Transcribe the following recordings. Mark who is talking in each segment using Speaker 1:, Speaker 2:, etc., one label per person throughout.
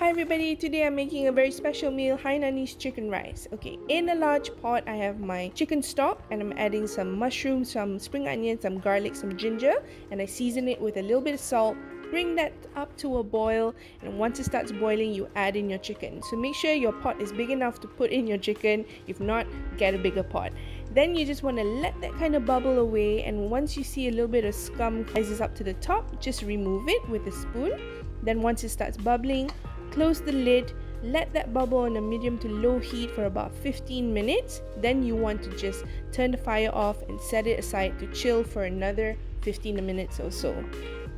Speaker 1: Hi everybody, today I'm making a very special meal, Hainanese chicken rice. Okay, in a large pot I have my chicken stock and I'm adding some mushrooms, some spring onions, some garlic, some ginger and I season it with a little bit of salt. Bring that up to a boil and once it starts boiling you add in your chicken. So make sure your pot is big enough to put in your chicken. If not, get a bigger pot. Then you just want to let that kind of bubble away and once you see a little bit of scum rises up to the top, just remove it with a spoon. Then once it starts bubbling, Close the lid, let that bubble on a medium to low heat for about 15 minutes. Then you want to just turn the fire off and set it aside to chill for another 15 minutes or so.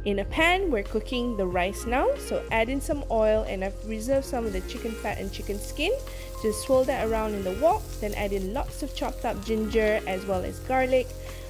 Speaker 1: In a pan, we're cooking the rice now, so add in some oil and I've reserved some of the chicken fat and chicken skin. Just swirl that around in the wok, then add in lots of chopped up ginger as well as garlic.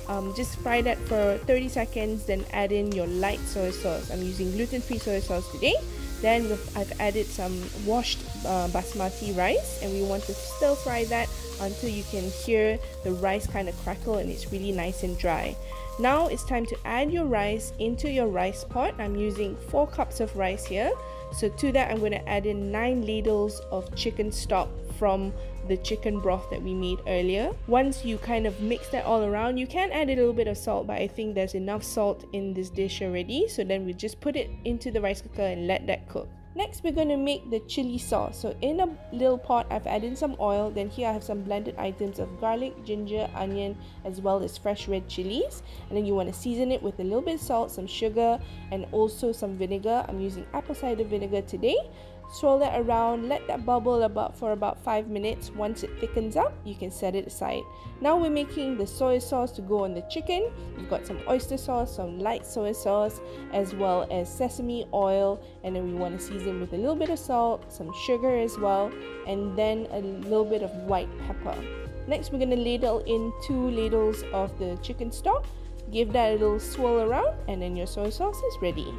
Speaker 1: Um, just fry that for 30 seconds, then add in your light soy sauce. I'm using gluten-free soy sauce today. Then I've added some washed uh, basmati rice and we want to stir fry that until you can hear the rice kind of crackle and it's really nice and dry. Now it's time to add your rice into your rice pot. I'm using 4 cups of rice here. So to that I'm going to add in 9 ladles of chicken stock from the chicken broth that we made earlier. Once you kind of mix that all around, you can add a little bit of salt, but I think there's enough salt in this dish already. So then we just put it into the rice cooker and let that cook. Next, we're going to make the chili sauce. So in a little pot, I've added some oil. Then here I have some blended items of garlic, ginger, onion, as well as fresh red chilies. And then you want to season it with a little bit of salt, some sugar, and also some vinegar. I'm using apple cider vinegar today swirl that around let that bubble about for about 5 minutes. Once it thickens up you can set it aside. Now we're making the soy sauce to go on the chicken. We've got some oyster sauce some light soy sauce as well as sesame oil. And then we want to season with a little bit of salt some sugar as well and then a little bit of white pepper. Next we're going to ladle in two ladles of the chicken stock. Give that a little swirl around and then your soy sauce is ready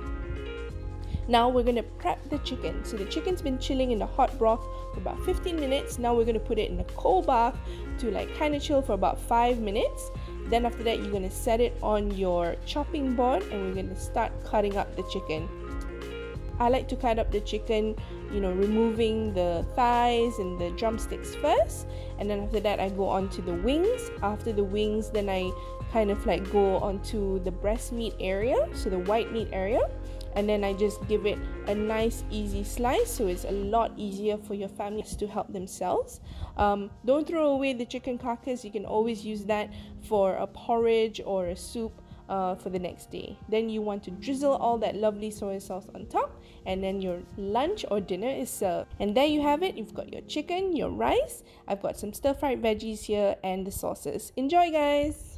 Speaker 1: now we're going to prep the chicken. So the chicken's been chilling in the hot broth for about 15 minutes. Now we're going to put it in a cold bath to like kind of chill for about 5 minutes. Then after that you're going to set it on your chopping board and we're going to start cutting up the chicken. I like to cut up the chicken, you know, removing the thighs and the drumsticks first, and then after that I go on to the wings. After the wings, then I kind of like go onto the breast meat area, so the white meat area, and then I just give it a nice easy slice so it's a lot easier for your families to help themselves. Um, don't throw away the chicken carcass, you can always use that for a porridge or a soup uh, for the next day. Then you want to drizzle all that lovely soy sauce on top, and then your lunch or dinner is served. And there you have it. You've got your chicken, your rice. I've got some stir fried veggies here, and the sauces. Enjoy, guys!